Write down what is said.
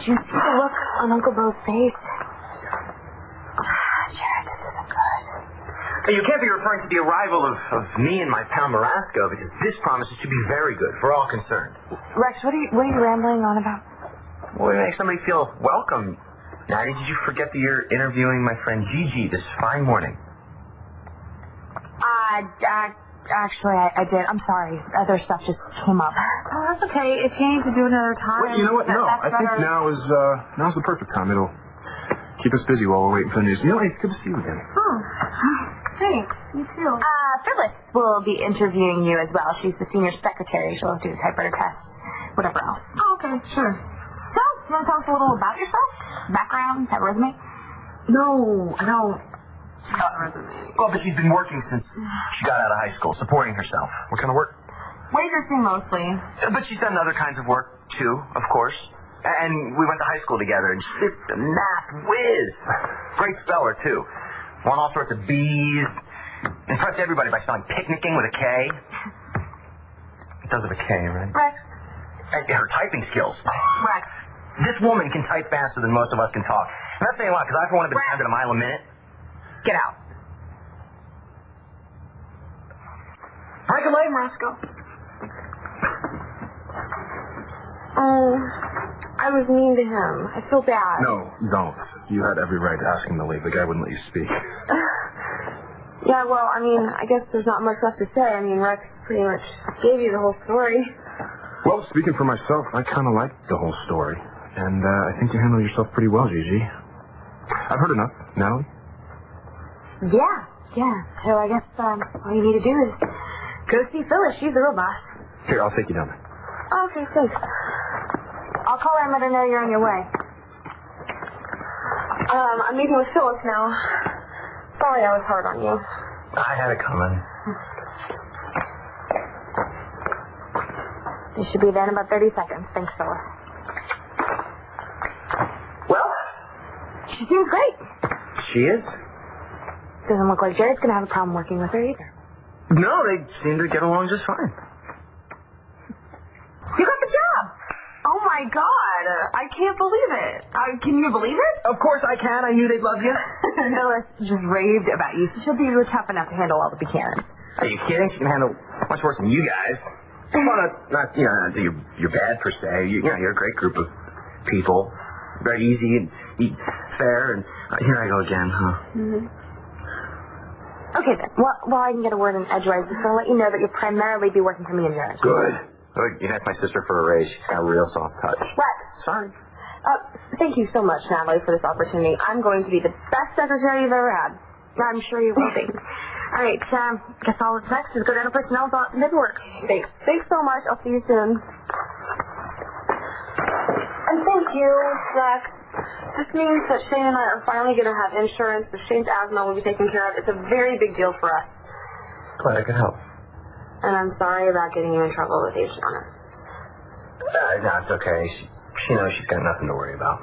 Did you see the look on Uncle Bo's face? Jared, this isn't good. You can't be referring to the arrival of, of me and my pal Morasco because this promises to be very good for all concerned. Rex, what are you, what are you rambling on about? Well, we make somebody feel welcome. Natty, did you forget that you're interviewing my friend Gigi this fine morning? Uh, uh actually, I, I did. I'm sorry. Other stuff just came up. Oh, that's okay. If you need to do another time. Wait, you know what? No, that's I think now is uh, now's the perfect time. It'll keep us busy while we're waiting for the news. You know, it's good to see you again. Thanks. You too. Uh, Phyllis will be interviewing you as well. She's the senior secretary. She'll do a typewriter test, whatever else. Oh, okay, sure. So, you want to tell us a little about yourself? Background, that resume? No, I don't. Got a resume. Well, but she's been working since she got out of high school, supporting herself. What kind of work? Waitressing mostly. But she's done other kinds of work too, of course. And we went to high school together, and she's a math whiz. Great speller too. Won all sorts of B's. Impressed everybody by spelling picnicking with a K. It does have a K, right? Rex. And her typing skills. Rex. This woman can type faster than most of us can talk. And that's saying a lot, because I, for one, have been Rex. pounding a mile a minute. Get out. Break a leg, Roscoe. Oh, I was mean to him. I feel bad. No, don't. You had every right to ask him to leave. The guy wouldn't let you speak. Yeah, well, I mean, I guess there's not much left to say. I mean, Rex pretty much gave you the whole story. Well, speaking for myself, I kind of like the whole story. And uh, I think you handled yourself pretty well, Gigi. I've heard enough. Natalie? Yeah, yeah. So I guess um, all you need to do is go see Phyllis. She's the real boss. Here, I'll take you down there. Oh, okay, thanks. I'll call her and let her know you're on your way. Um, I'm meeting with Phyllis now. Sorry I was hard on you. I had it coming. They should be there in about 30 seconds. Thanks, Phyllis. Well, She seems great. she is. Doesn't look like Jared's gonna have a problem working with her either. No, they seem to get along just fine. You got the job! Oh my god, I can't believe it. Uh, can you believe it? Of course I can. I knew they'd love you. Phyllis just raved about you, so she'll be tough enough to handle all the Buchanans. Are you kidding? She can handle much worse than you guys. Well, not, not you know, you're, you're bad per se. You, you know, you're a great group of people. Very easy and eat fair. And uh, here I go again, huh? Okay. Well, well, I can get a word in edgewise. Just gonna let you know that you'll primarily be working for me and Jared. Good. Good. You can ask my sister for a raise. She's got a real soft touch. Rex, Sorry. Uh, thank you so much, Natalie, for this opportunity. I'm going to be the best secretary you've ever had. I'm sure you will be. All right, um, guess all that's next is go down to personnel and fill out some paperwork. Thanks. Thanks so much. I'll see you soon. You, Rex. This means that Shane and I are finally going to have insurance. So Shane's asthma will be taken care of. It's a very big deal for us. Glad I could help. And I'm sorry about getting you in trouble with. Donna. Uh, no, it's okay. She, she knows she's got nothing to worry about.